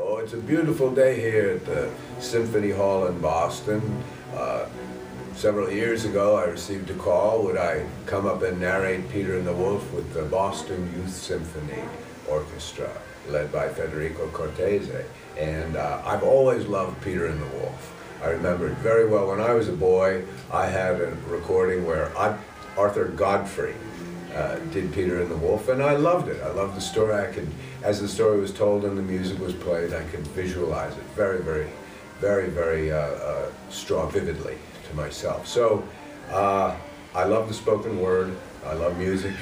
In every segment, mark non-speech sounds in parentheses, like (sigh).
Oh, it's a beautiful day here at the Symphony Hall in Boston. Uh, several years ago, I received a call. Would I come up and narrate Peter and the Wolf with the Boston Youth Symphony Orchestra, led by Federico Cortese? And uh, I've always loved Peter and the Wolf. I remember it very well. When I was a boy, I had a recording where I, Arthur Godfrey uh, did Peter and the Wolf, and I loved it. I loved the story. I could, as the story was told and the music was played, I could visualize it very, very, very, very uh, uh, strong, vividly to myself. So uh, I love the spoken word. I love music,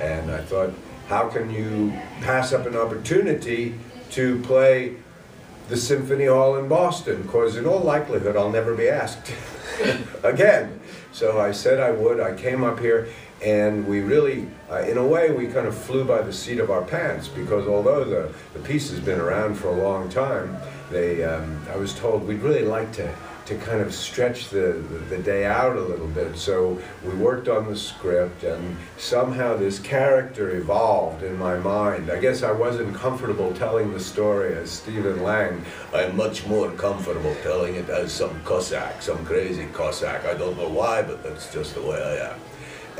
and I thought, how can you pass up an opportunity to play the Symphony Hall in Boston, because in all likelihood I'll never be asked (laughs) again. So I said I would. I came up here, and we really, uh, in a way, we kind of flew by the seat of our pants because although the, the piece has been around for a long time, they, um, I was told we'd really like to to kind of stretch the, the, the, day out a little bit. So we worked on the script, and somehow this character evolved in my mind. I guess I wasn't comfortable telling the story as Stephen Lang. I'm much more comfortable telling it as some Cossack, some crazy Cossack. I don't know why, but that's just the way I am.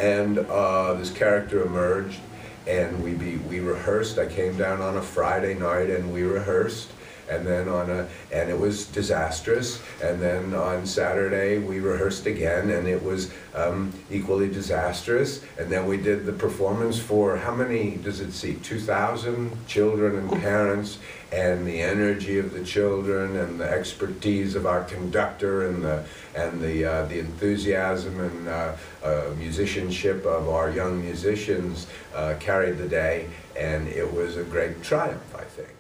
And uh, this character emerged, and we, be, we rehearsed. I came down on a Friday night, and we rehearsed and then on a and it was disastrous. And then on saturday we rehearsed again and it was um, equally disastrous. And then we did the performance for how many does it seat? 2000 children and parents and the energy of the children and the expertise of our conductor and the and the uh, the enthusiasm and uh, uh, musicianship of our young musicians uh, carried the day. And it was a great triumph i think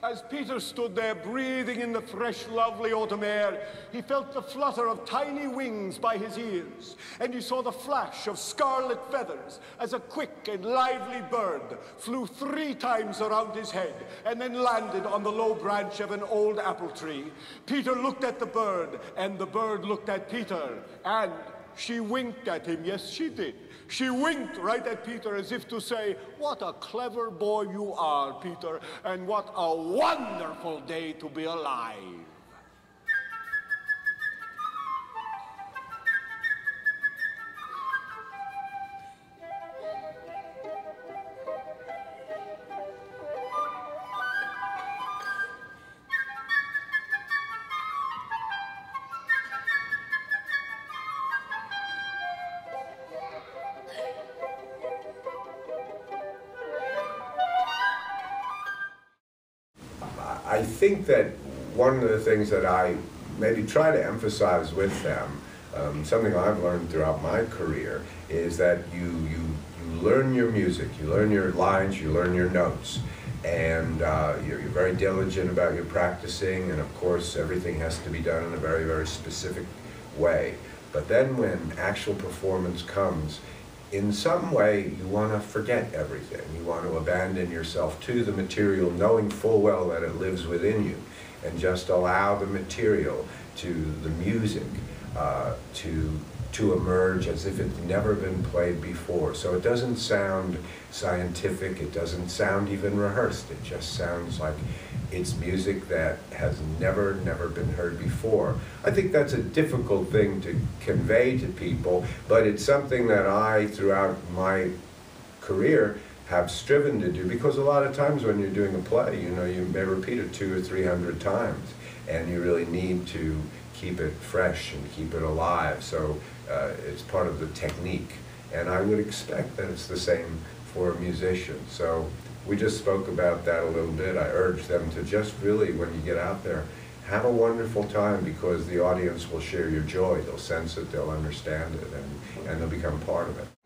As Peter stood there breathing in the fresh, lovely autumn air, he felt the flutter of tiny wings by his ears, and he saw the flash of scarlet feathers as a quick and lively bird flew three times around his head and then landed on the low branch of an old apple tree. Peter looked at the bird, and the bird looked at Peter, and she winked at him. Yes, she did. She winked right at Peter as if to say, What a clever boy you are, Peter, and what a wonderful day to be alive. I think that one of the things that I maybe try to emphasize with them, um, something I've learned throughout my career, is that you, you, you learn your music, you learn your lines, you learn your notes, and uh, you're, you're very diligent about your practicing, and of course everything has to be done in a very, very specific way. But then when actual performance comes, in some way you want to forget everything. You want to abandon yourself to the material, knowing full well that it lives within you, and just allow the material to the music uh, to to emerge as if it's never been played before. So it doesn't sound scientific. It doesn't sound even rehearsed. It just sounds like it's music that has never, never been heard before. I think that's a difficult thing to convey to people, but it's something that I, throughout my career, have striven to do because a lot of times when you're doing a play, you know, you may repeat it two or three hundred times, and you really need to keep it fresh and keep it alive. So uh, it's part of the technique, and I would expect that it's the same for a musician. So we just spoke about that a little bit. I urge them to just really, when you get out there, have a wonderful time because the audience will share your joy. They'll sense it, they'll understand it, and, and they'll become part of it.